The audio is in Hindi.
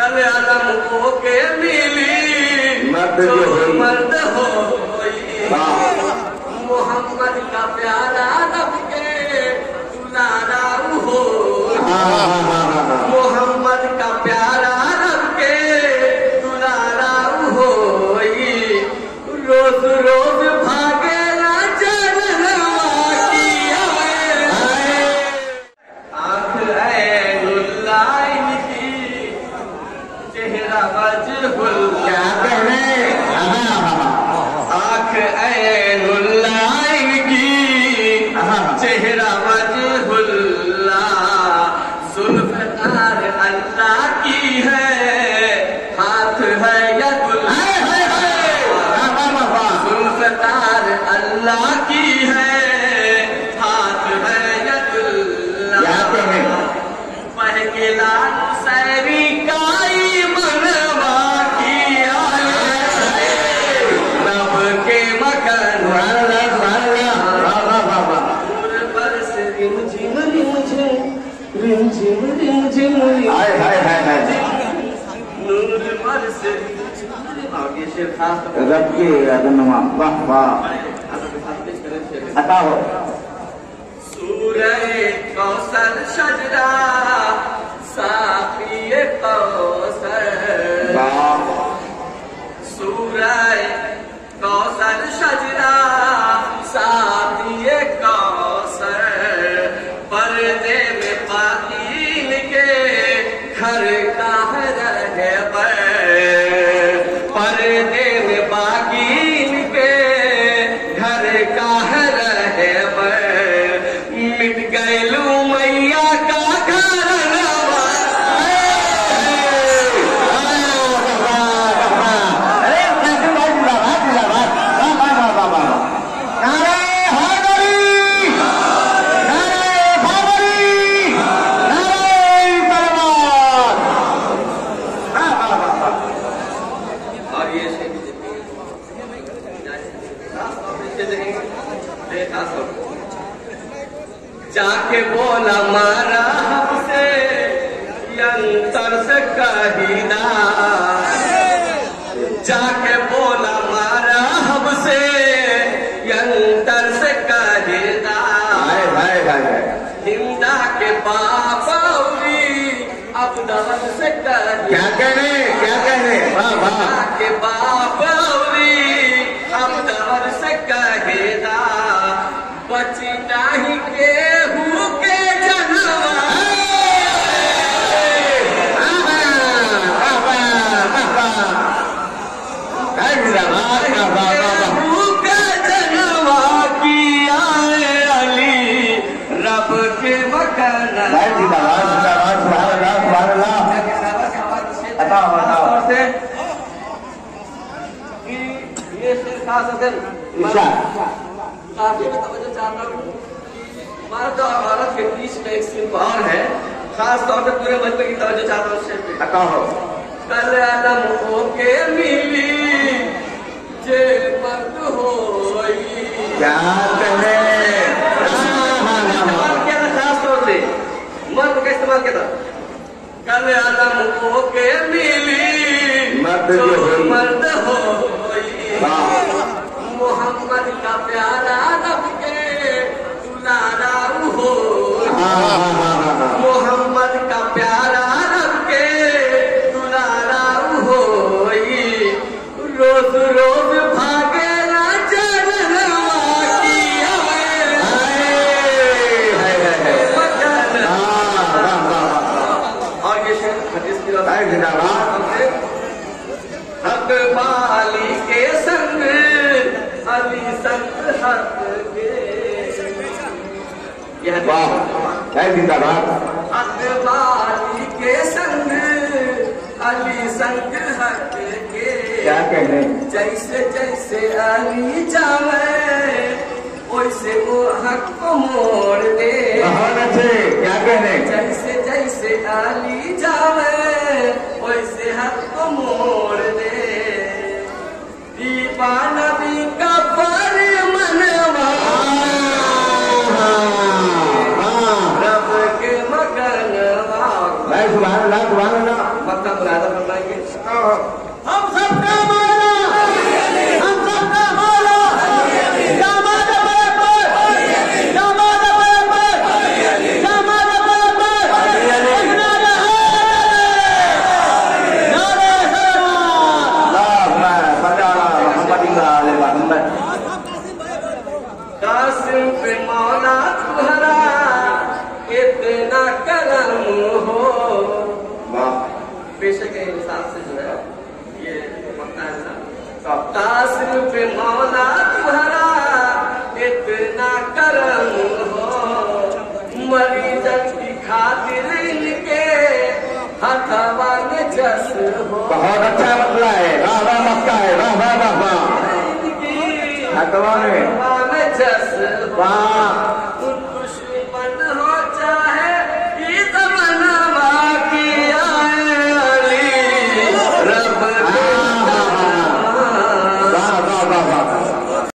कल आलम को के मिली। मर्द जो मर्द हो मोहम्मद का प्यारा झिम झिम झिम साफिए कौसर। matter. जाके बोला मारा हमसे यंत्र से कहीना जाके बोला मारा हमसे यंत्र से कहीना हाय हाय हाय हाय। हिंदा के बाबरी अब दवन से कहीना क्या कह रहे क्या कह रहे वाह। वाह के बाबरी हम दवर से कहेदा बची मर्द और औरत के बीच में एक और है। खास तौर पे पूरे मजमे की तवज्जो चाहता हूँ कल हो। मिली जे मर्द खास तौर से। मर्द का इस्तेमाल किया था। कल आलम हो के मिली मर्द मर्द होई। हक बाली के संग अली संग हक के। यह जिंदाबाद हक बाली के संग अली संग हक के। क्या कह रहे हैं? जैसे जैसे अली जावे वैसे वो हक को मोड़ दे। क्या कह रहे हैं? जैसे जैसे अली जावे वैसे हक को मोड़ दे। दीपा नबी का पर मनवा। रब के मगनवा। भाई सुभान अल्लाह सुभान अल्लाह मक्का मुरादा हम सबका मौला तुम्हारा इतना करम हो। पेशे के हिसाब से जो है ये पता है। ना कासिम पे मौला तुम्हारा इतना करम हो। मरीजन की खातिर इनके हथवा जस हो। बहुत अच्छा मसला है। वाह वाह मक्का है। वाह वाह वाह वाह। हथवा में। जस हो वाह